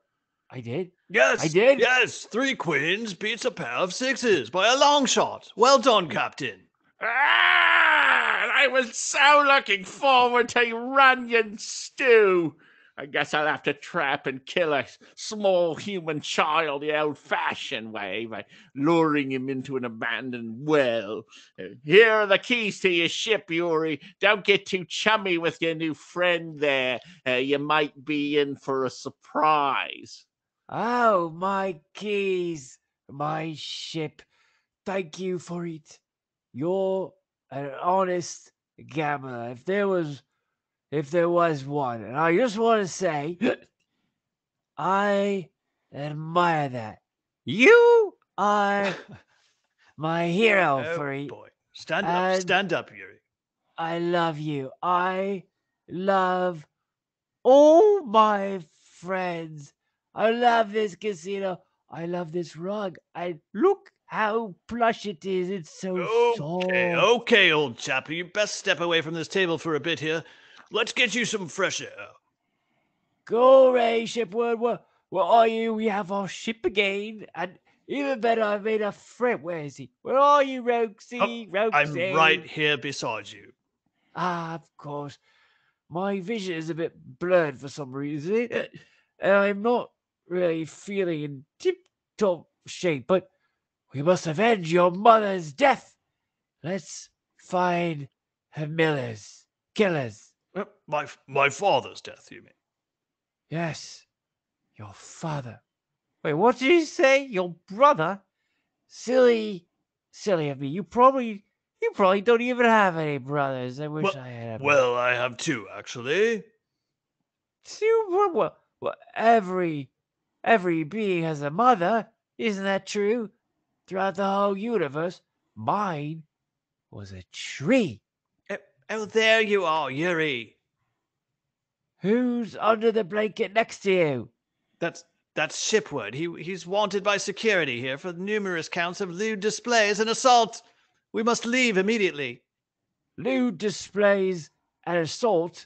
Speaker 1: I did?
Speaker 2: Yes,
Speaker 1: I did?
Speaker 2: Yes, three queens beats a pair of sixes by a long shot. Well done, Captain.
Speaker 3: Ah, I was so looking forward to Runyon stew. I guess I'll have to trap and kill a small human child the old fashioned way by luring him into an abandoned well. Uh, Here are the keys to your ship, Yuri. Don't get too chummy with your new friend there. Uh, you might be in for a surprise.
Speaker 1: Oh, my keys, my ship. Thank you for it. You're an honest gambler. If there was, if there was one, and I just want to say, I admire that. You are my hero,
Speaker 2: Oh, boy. Stand up, stand up, Yuri.
Speaker 1: I love you. I love all my friends. I love this casino. I love this rug. I look how plush it is. It's so
Speaker 2: Okay,
Speaker 1: soft.
Speaker 2: okay, old chap. You best step away from this table for a bit here. Let's get you some fresh air.
Speaker 1: Go, Ray Shipward. Where, where are you? We have our ship again. And even better, I've made a friend. Where is he? Where are you, Roxy? Roxy.
Speaker 2: I'm right here beside you.
Speaker 1: Ah, of course. My vision is a bit blurred for some reason, and I'm not really feeling in tip top shape, but we must avenge your mother's death. Let's find her millers, killers.
Speaker 2: Uh, My my father's death, you mean?
Speaker 1: Yes, your father. Wait, what did you say? Your brother? Silly, silly of me. You probably, you probably don't even have any brothers. I wish
Speaker 2: Well-
Speaker 1: I had. a
Speaker 2: Well, I have two, actually.
Speaker 1: Two, well, well, well, every every being has a mother, isn't that true? Throughout the whole universe, mine was a tree.
Speaker 2: Oh, there you are, Yuri.
Speaker 1: Who's under the blanket next to you?
Speaker 2: That's that's Shipward. He he's wanted by security here for numerous counts of lewd displays and assault. We must leave immediately.
Speaker 1: Lewd displays and assault.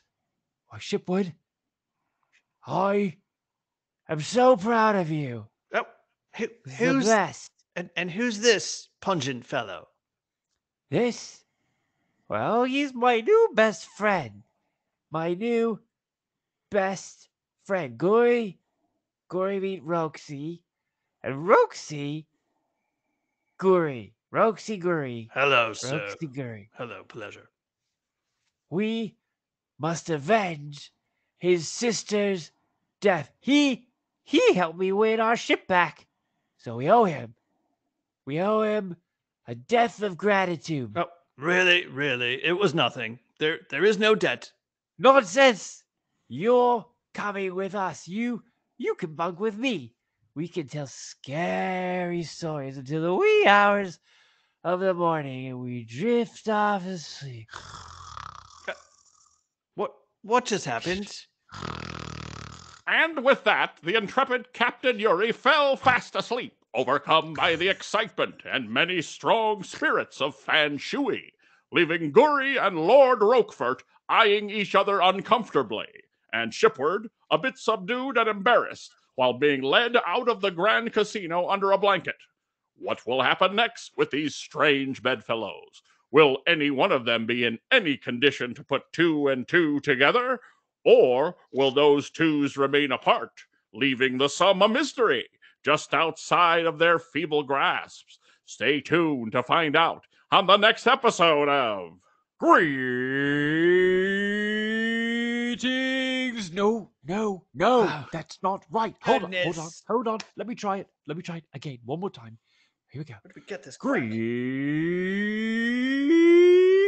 Speaker 1: Why, Shipward, I am so proud of you.
Speaker 2: Oh, who,
Speaker 1: The
Speaker 2: who's
Speaker 1: best.
Speaker 2: and, and who's this pungent fellow?
Speaker 1: This? Well, he's my new best friend. My new best friend. Guri. Guri meet Roxy. And Roxy. Guri. Roxy Guri.
Speaker 2: Hello, sir.
Speaker 1: Roxy Guri.
Speaker 2: Hello, pleasure.
Speaker 1: We must avenge his sister's death. He he helped me win our ship back. So we owe him. We owe him a death of gratitude.
Speaker 2: Oh, really, really, it was nothing. There, there is no debt.
Speaker 1: Nonsense! You're coming with us. You you can bunk with me. We can tell scary stories until the wee hours of the morning and we drift off to sleep.
Speaker 2: Uh, what, what just happened?
Speaker 6: And with that, the intrepid Captain Yuri fell fast asleep, overcome by the excitement and many strong spirits of Fanshooey, leaving Guri and Lord Roquefort eyeing each other uncomfortably, and Shipward a bit subdued and embarrassed, while being led out of the Grand Casino under a blanket. What will happen next with these strange bedfellows? Will any one of them be in any condition to put two and two together? Or will those twos remain apart, leaving the sum a mystery just outside of their feeble grasps? Stay tuned to find out on the next episode of
Speaker 1: Greetings! No, no, no,
Speaker 2: Oh,
Speaker 1: that's not right. Hold on, hold on, hold on. Let me try it. Let me try it again, one more time. Here we go.
Speaker 2: Where did we get this?
Speaker 1: Greet.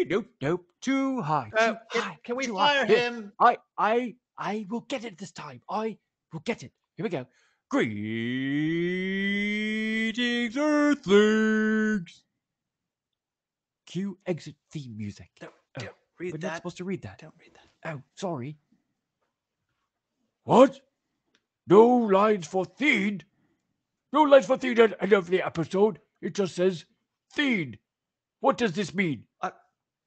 Speaker 1: Nope, nope. Too high. Too
Speaker 2: Uh, can,
Speaker 1: high.
Speaker 2: can we
Speaker 1: too
Speaker 2: fire
Speaker 1: Here,
Speaker 2: him?
Speaker 1: I, I, I will get it this time. I will get it. Here we go. Greetings, Lurflings. Cue exit theme music.
Speaker 2: Don't,
Speaker 1: Oh,
Speaker 2: don't read
Speaker 1: We're not supposed to read that.
Speaker 2: Don't read that.
Speaker 1: Oh, sorry. What? No lines for Theed? No lines for Theed at end of the episode. It just says Theed. What does this mean?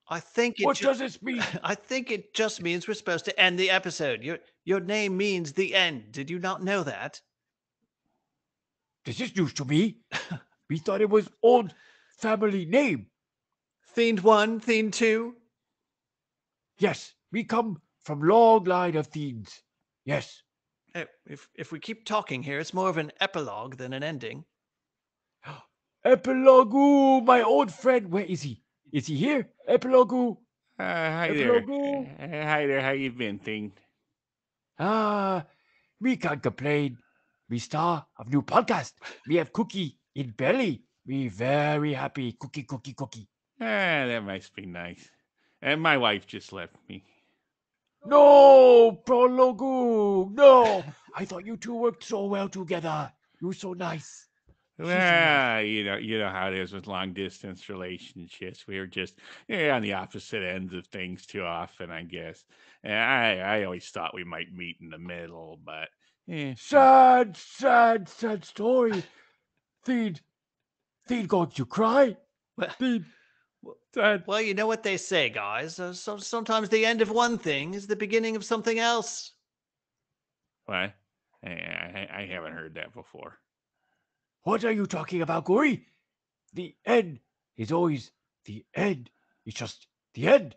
Speaker 2: I think it.
Speaker 1: What
Speaker 2: ju-
Speaker 1: does this mean?
Speaker 2: I think it just means we're supposed to end the episode. Your your name means the end. Did you not know that?
Speaker 1: This is news to me. we thought it was old family name.
Speaker 2: Fiend one, Fiend two.
Speaker 1: Yes, we come from long line of Theeds. Yes.
Speaker 2: Eh, If if we keep talking here, it's more of an epilogue than an ending.
Speaker 1: Epilogu, my old friend. Where is he? Is he here? Epilogu.
Speaker 3: Uh, hi there.
Speaker 1: Epilogu.
Speaker 3: Uh, hi there. How you been, thing?
Speaker 1: Ah, we can't complain. We star of new podcast. We have cookie in belly. We very happy. Cookie, cookie, cookie.
Speaker 3: Ah, that must be nice. And my wife just left me.
Speaker 1: No, Prologu. No. I thought you two worked so well together. You were so nice. She's nice.
Speaker 3: Well, you know, you know how it is with long distance relationships. We were just yeah, on the opposite ends of things too often, I guess. And I, I always thought we might meet in the middle, but eh,
Speaker 1: Sad, sad, sad story. Theed. Theed going you cry.
Speaker 2: Well,
Speaker 1: Theed.
Speaker 2: Well- well, you know what they say, guys. Uh, so, sometimes the end of one thing is the beginning of something else.
Speaker 3: what? I, I, I haven't heard that before.
Speaker 1: What are you talking about, Gory? The end is always the end. It's just the end.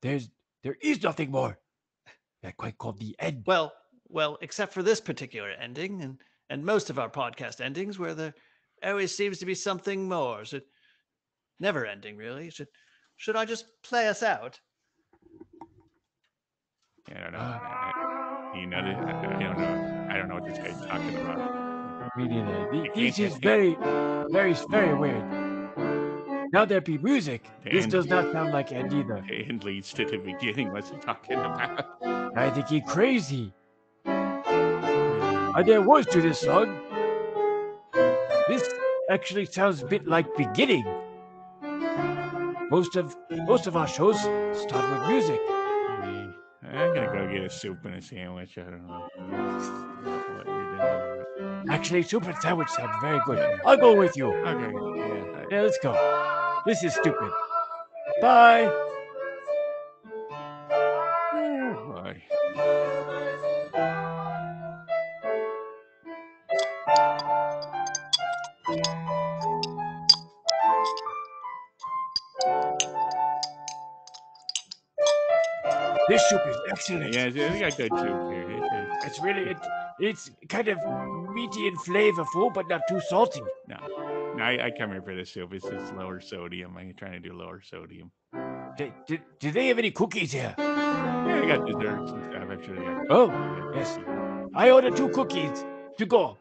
Speaker 1: There's there is nothing more. That quite called the end.
Speaker 2: Well, well, except for this particular ending, and and most of our podcast endings, where there always seems to be something more. Is it never ending, really. Should should I just play us out?
Speaker 3: I don't know. I- I- you know, I, I don't know. I don't know what this guy's talking about.
Speaker 1: Me neither. The- This is very, very, very weird. Now there be music. This
Speaker 3: And-
Speaker 1: does not sound like end either.
Speaker 3: It leads to the beginning. What's he talking about?
Speaker 1: I think he's crazy. And there was to this song. This actually sounds a bit like beginning. Most of most of our shows start with music.
Speaker 3: I'm gonna go get a soup and a sandwich. I don't know. What you're doing.
Speaker 1: Actually, soup and sandwich sound very good. I'll go with you.
Speaker 3: Okay. Yeah.
Speaker 1: Yeah, let's go. This is stupid. Bye. Excellent.
Speaker 3: Yeah, we got good here. It's-
Speaker 1: really it, it's kind of meaty and flavorful, but not too salty.
Speaker 3: No, no I, I come here for the soup. It's just lower sodium. I'm trying to do lower sodium.
Speaker 1: Do, do, do they have any cookies here?
Speaker 3: Yeah, I got desserts and stuff. Actually, yeah.
Speaker 1: Oh, yes.
Speaker 7: I order two cookies to go.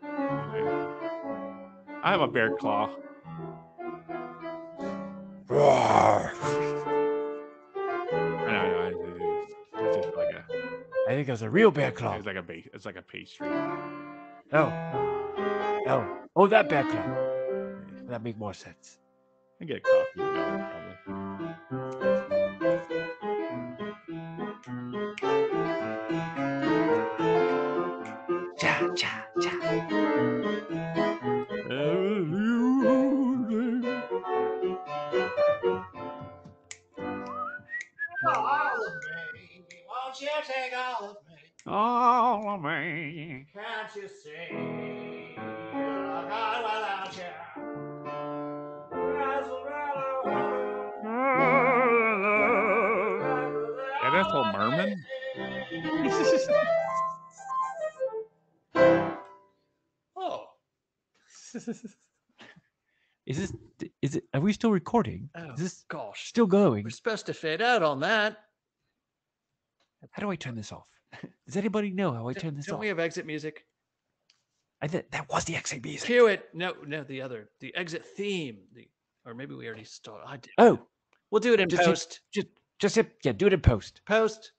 Speaker 3: I have a bear claw. I
Speaker 7: Think that's a real bear claw.
Speaker 3: it's like a base, it's like a pastry.
Speaker 7: Oh. Oh. Oh, that bear claw. That make more sense.
Speaker 3: I get a coffee.
Speaker 1: Still recording?
Speaker 2: oh
Speaker 1: Is this
Speaker 2: gosh.
Speaker 1: still going?
Speaker 2: We're supposed to fade out on that.
Speaker 1: How do I turn this off? Does anybody know how I turn this
Speaker 2: Don't
Speaker 1: off?
Speaker 2: we have exit music?
Speaker 1: I th- that was the exit music.
Speaker 2: Cue it. No, no, the other, the exit theme. The, or maybe we already started. I did.
Speaker 1: Oh,
Speaker 2: We'll do it in
Speaker 1: Just hit-
Speaker 2: post.
Speaker 1: just just hit, yeah, do it in post.
Speaker 2: Post.